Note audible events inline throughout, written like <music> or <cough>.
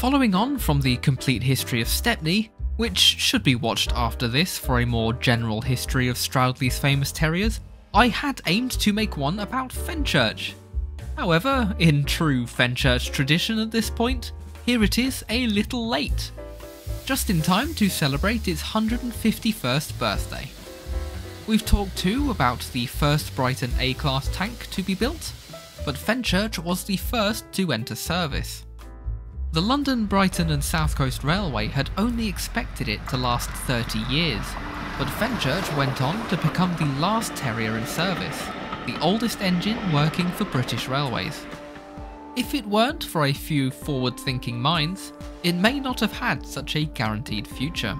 Following on from the complete history of Stepney, which should be watched after this for a more general history of Stroudley's famous terriers, I had aimed to make one about Fenchurch. However, in true Fenchurch tradition at this point, here it is a little late. Just in time to celebrate its 151st birthday. We've talked too about the first Brighton A-class tank to be built, but Fenchurch was the first to enter service. The London, Brighton and South Coast Railway had only expected it to last 30 years, but Fenchurch went on to become the last Terrier in service, the oldest engine working for British Railways. If it weren't for a few forward-thinking minds, it may not have had such a guaranteed future.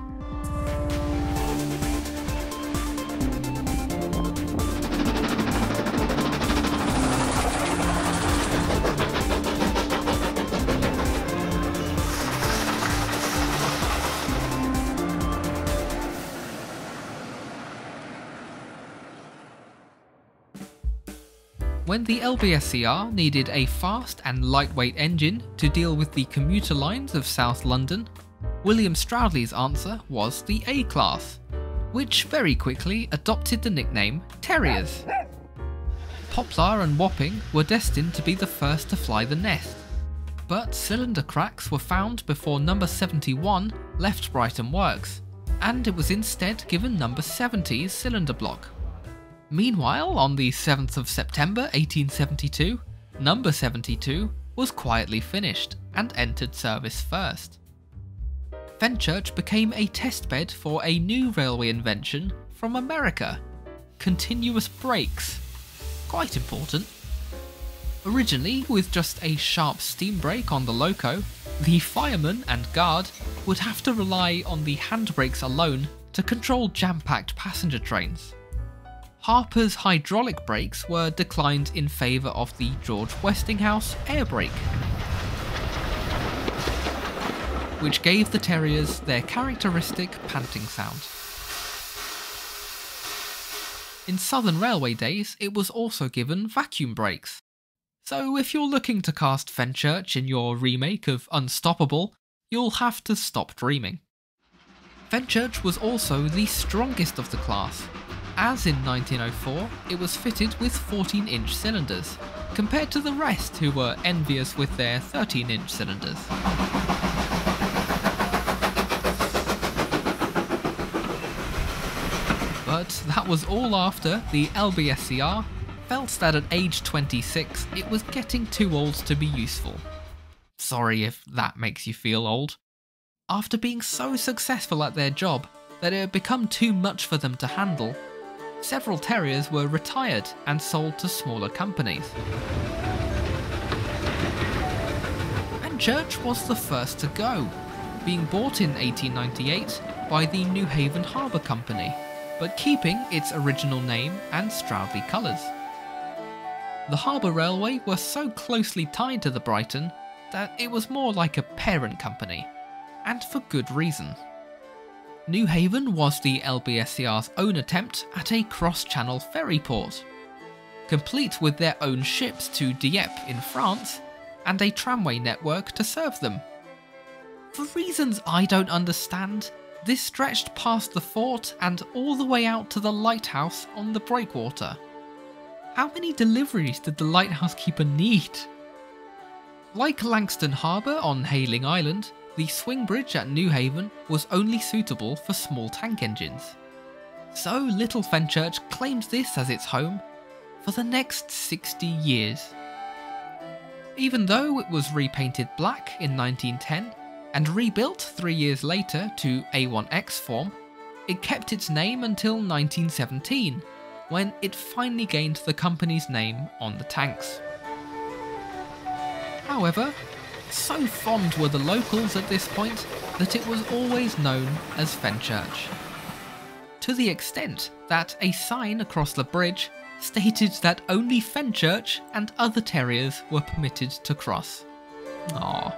When the LBSCR needed a fast and lightweight engine to deal with the commuter lines of South London, William Stroudley's answer was the A-Class, which very quickly adopted the nickname Terriers. Poplar and Wapping were destined to be the first to fly the nest, but cylinder cracks were found before number 71 left Brighton Works, and it was instead given number 70's cylinder block. Meanwhile, on the 7th of September 1872, number 72 was quietly finished and entered service first. Fenchurch became a testbed for a new railway invention from America continuous brakes. Quite important. Originally, with just a sharp steam brake on the loco, the fireman and guard would have to rely on the handbrakes alone to control jam packed passenger trains. Harper's hydraulic brakes were declined in favour of the George Westinghouse air brake, which gave the Terriers their characteristic panting sound. In Southern Railway days, it was also given vacuum brakes. So if you're looking to cast Fenchurch in your remake of Unstoppable, you'll have to stop dreaming. Fenchurch was also the strongest of the class, as in 1904, it was fitted with 14 inch cylinders, compared to the rest who were envious with their 13 inch cylinders. But that was all after the LBSCR felt that at age 26 it was getting too old to be useful. Sorry if that makes you feel old. After being so successful at their job that it had become too much for them to handle, several terriers were retired and sold to smaller companies. Fenchurch was the first to go, being bought in 1898 by the Newhaven Harbour Company, but keeping its original name and Stroudley colours. The Harbour Railway were so closely tied to the Brighton that it was more like a parent company, and for good reason. Newhaven was the LBSCR's own attempt at a cross-channel ferry port, complete with their own ships to Dieppe in France and a tramway network to serve them. For reasons I don't understand, this stretched past the fort and all the way out to the lighthouse on the breakwater. How many deliveries did the lighthouse keeper need? Like Langstone Harbour on Hayling Island, the swing bridge at Newhaven was only suitable for small tank engines. So Little Fenchurch claimed this as its home for the next 60 years. Even though it was repainted black in 1910 and rebuilt three years later to A1X form, it kept its name until 1917, when it finally gained the company's name on the tanks. However, so fond were the locals at this point that it was always known as Fenchurch. To the extent that a sign across the bridge stated that only Fenchurch and other terriers were permitted to cross. Aww.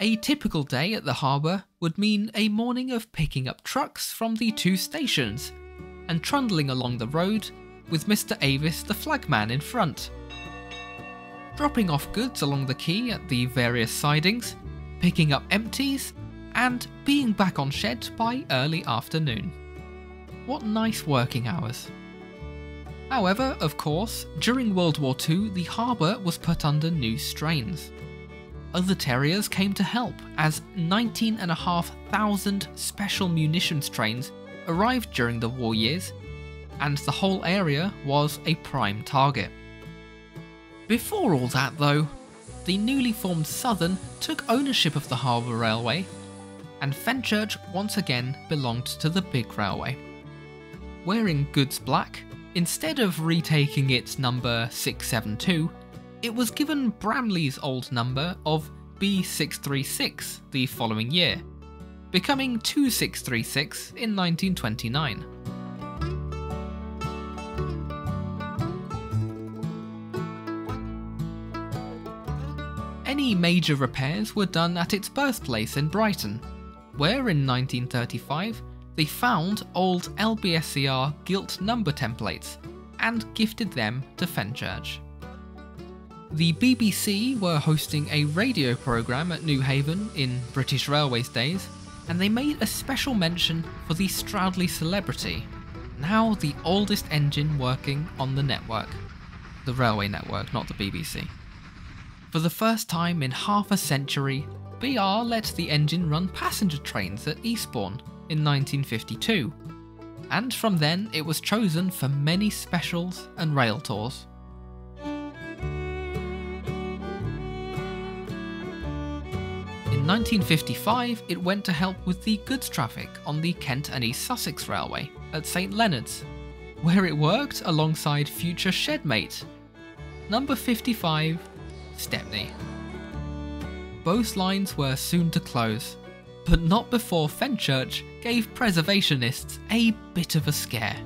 A typical day at the harbour would mean a morning of picking up trucks from the two stations and trundling along the road with Mr Avis the flagman in front. Dropping off goods along the quay at the various sidings, picking up empties, and being back on shed by early afternoon. What nice working hours. However, of course, during World War II the harbour was put under new strains. Other terriers came to help as 19,500 special munitions trains arrived during the war years, and the whole area was a prime target. Before all that though, the newly formed Southern took ownership of the Harbour Railway, and Fenchurch once again belonged to the big railway. Wearing goods black, instead of retaking its number 672, it was given Bramley's old number of B636 the following year, becoming 2636 in 1929. Any major repairs were done at its birthplace in Brighton, where in 1935 they found old LBSCR gilt number templates and gifted them to Fenchurch. The BBC were hosting a radio programme at Newhaven in British Railways days, and they made a special mention for the Stroudley celebrity, now the oldest engine working on the network. The railway network, not the BBC. For the first time in half a century, BR let the engine run passenger trains at Eastbourne in 1952, and from then it was chosen for many specials and rail tours. In 1955, it went to help with the goods traffic on the Kent and East Sussex Railway at St Leonard's, where it worked alongside future shedmate, number 55, Stepney. Both lines were soon to close, but not before Fenchurch gave preservationists a bit of a scare.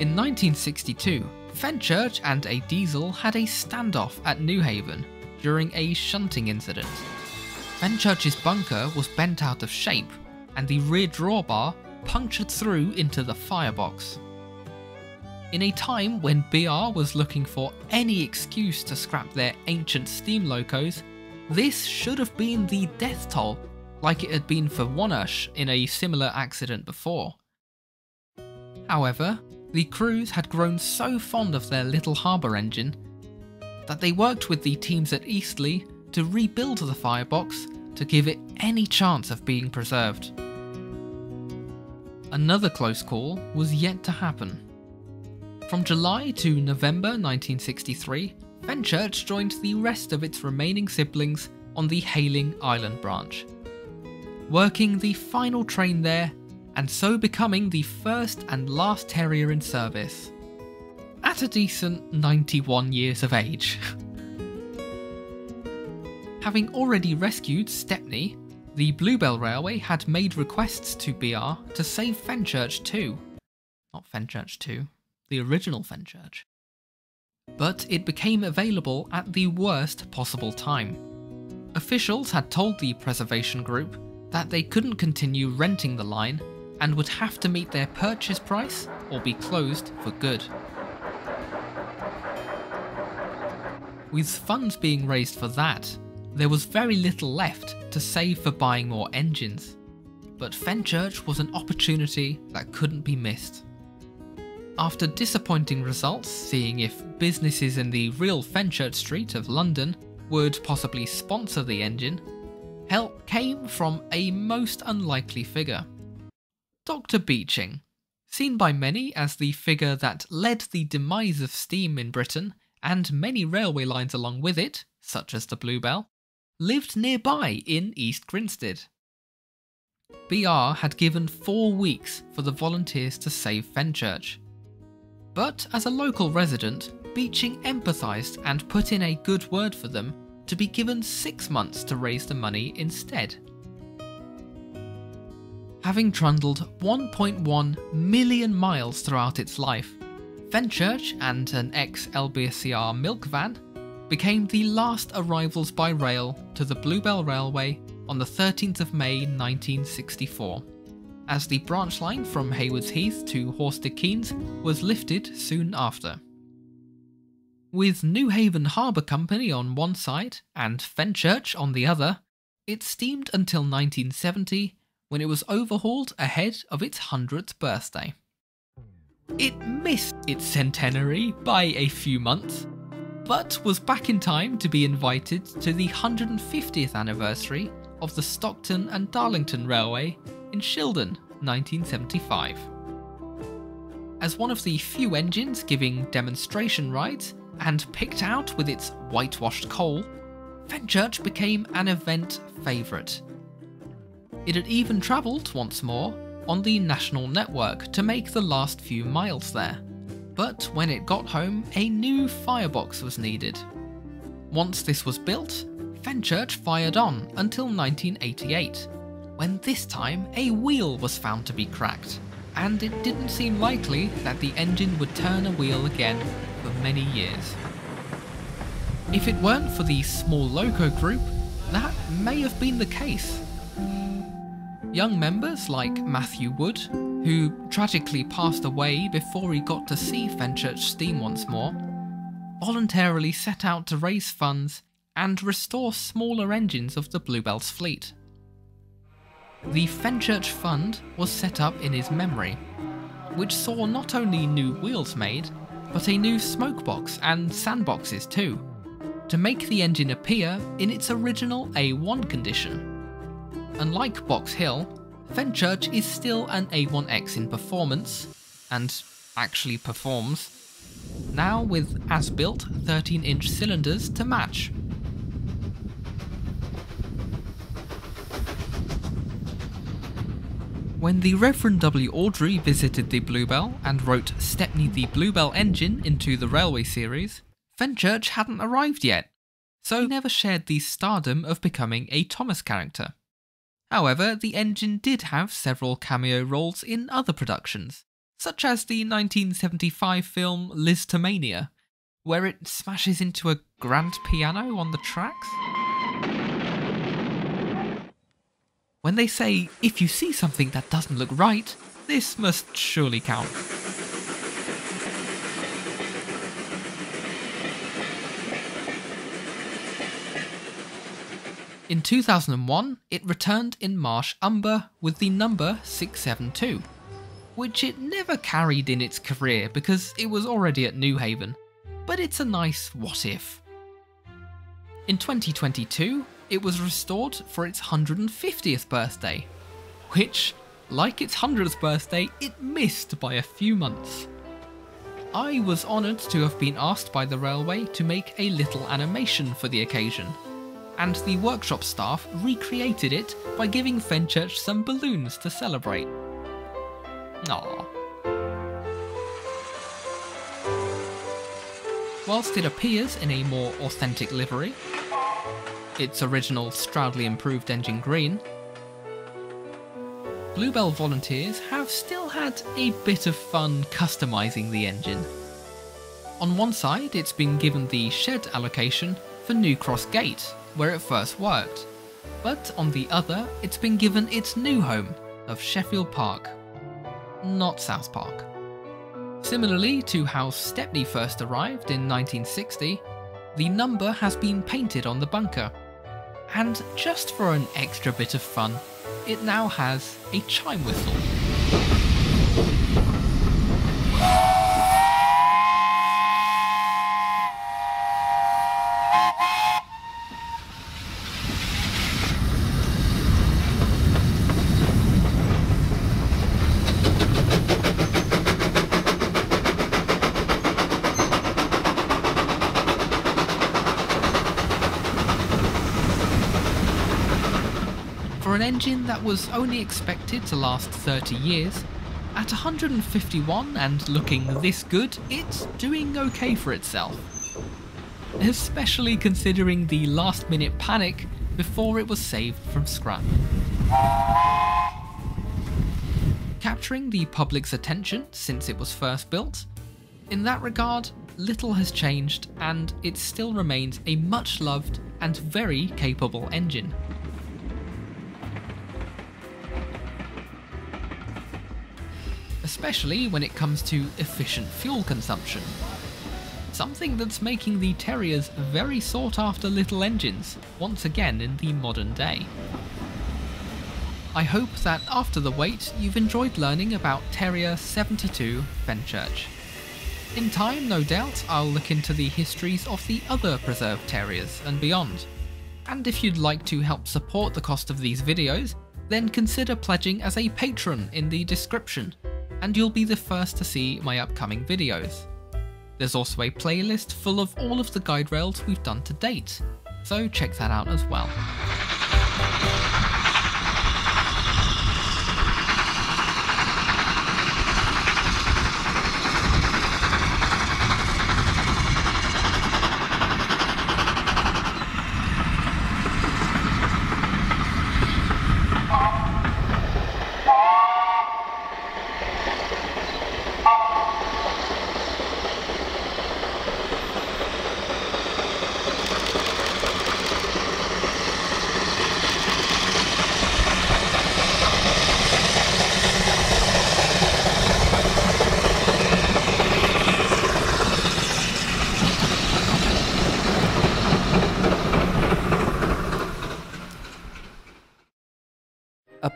In 1962, Fenchurch and a diesel had a standoff at Newhaven during a shunting incident. Fenchurch's bunker was bent out of shape, and the rear drawbar punctured through into the firebox. In a time when BR was looking for any excuse to scrap their ancient steam locos, this should have been the death toll, like it had been for Wonersh in a similar accident before. However, the crews had grown so fond of their little harbour engine that they worked with the teams at Eastleigh to rebuild the firebox to give it any chance of being preserved. Another close call was yet to happen. From July to November 1963, Fenchurch joined the rest of its remaining siblings on the Hayling Island branch, working the final train there and so becoming the first and last terrier in service at a decent 91 years of age. <laughs> Having already rescued Stepney, the Bluebell Railway had made requests to BR to save Fenchurch too. Not Fenchurch 2, the original Fenchurch. But it became available at the worst possible time. Officials had told the preservation group that they couldn't continue renting the line and would have to meet their purchase price or be closed for good. With funds being raised for that, there was very little left to save for buying more engines. But Fenchurch was an opportunity that couldn't be missed. After disappointing results, seeing if businesses in the real Fenchurch Street of London would possibly sponsor the engine, help came from a most unlikely figure. Dr. Beeching, seen by many as the figure that led the demise of steam in Britain and many railway lines along with it, such as the Bluebell, lived nearby in East Grinstead. BR had given four weeks for the volunteers to save Fenchurch. But as a local resident, Beeching empathised and put in a good word for them to be given six months to raise the money instead. Having trundled 1.1 million miles throughout its life, Fenchurch and an ex-LBSCR milk van became the last arrivals by rail to the Bluebell Railway on the 13th of May 1964, as the branch line from Haywards Heath to Horsted Keynes was lifted soon after. With Newhaven Harbour Company on one side and Fenchurch on the other, it steamed until 1970 when it was overhauled ahead of its 100th birthday. It missed its centenary by a few months, but was back in time to be invited to the 150th anniversary of the Stockton and Darlington Railway in Shildon, 1975. As one of the few engines giving demonstration rides and picked out with its whitewashed coal, Fenchurch became an event favourite. It had even travelled once more on the national network to make the last few miles there. But when it got home, a new firebox was needed. Once this was built, Fenchurch fired on until 1988, when this time a wheel was found to be cracked, and it didn't seem likely that the engine would turn a wheel again for many years. If it weren't for the small loco group, that may have been the case, Young members like Matthew Wood, who tragically passed away before he got to see Fenchurch steam once more, voluntarily set out to raise funds and restore smaller engines of the Bluebell's fleet. The Fenchurch Fund was set up in his memory, which saw not only new wheels made, but a new smoke box and sandboxes too, to make the engine appear in its original A1 condition. Unlike Box Hill, Fenchurch is still an A1X in performance, and actually performs, now with as-built 13-inch cylinders to match. When the Reverend W. Awdry visited the Bluebell and wrote Stepney the Bluebell engine into the railway series, Fenchurch hadn't arrived yet, so he never shared the stardom of becoming a Thomas character. However, the engine did have several cameo roles in other productions, such as the 1975 film *Liz Lisztomania, where it smashes into a grand piano on the tracks. When they say, if you see something that doesn't look right, this must surely count. In 2001, it returned in Marsh Umber with the number 672, which it never carried in its career because it was already at Newhaven, but it's a nice what if. In 2022, it was restored for its 150th birthday, which, like its 100th birthday, it missed by a few months. I was honoured to have been asked by the railway to make a little animation for the occasion, and the workshop staff recreated it by giving Fenchurch some balloons to celebrate. Aww. Whilst it appears in a more authentic livery, its original Stroudley improved engine green, Bluebell volunteers have still had a bit of fun customising the engine. On one side, it's been given the shed allocation for New Cross Gate, where it first worked, but on the other, it's been given its new home of Sheffield Park, not South Park. Similarly to how Stepney first arrived in 1960, the number has been painted on the bunker. And just for an extra bit of fun, it now has a chime whistle. an engine that was only expected to last 30 years, at 151 and looking this good, it's doing okay for itself. Especially considering the last minute panic before it was saved from scrap. Capturing the public's attention since it was first built, in that regard, little has changed and it still remains a much loved and very capable engine. Especially when it comes to efficient fuel consumption. something that's making the Terriers very sought after little engines, once again in the modern day. I hope that after the wait you've enjoyed learning about Terrier 72 Fenchurch. In time, no doubt, I'll look into the histories of the other preserved terriers and beyond. And if you'd like to help support the cost of these videos, then consider pledging as a patron in the description, and you'll be the first to see my upcoming videos. There's also a playlist full of all of the guide rails we've done to date, so check that out as well.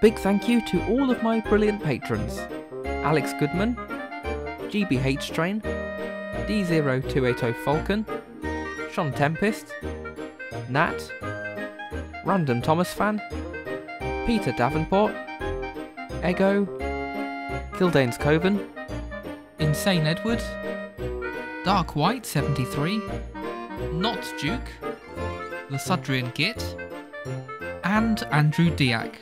Big thank you to all of my brilliant patrons Alex Goodman, GBH Train, D0280 Falcon, Sean Tempest, Nat, Random Thomas Fan, Peter Davenport, Ego, Kildane's Coven, Insane Edward, Dark White 73, Not Duke, Lasudrian Git, and Andrew Diak.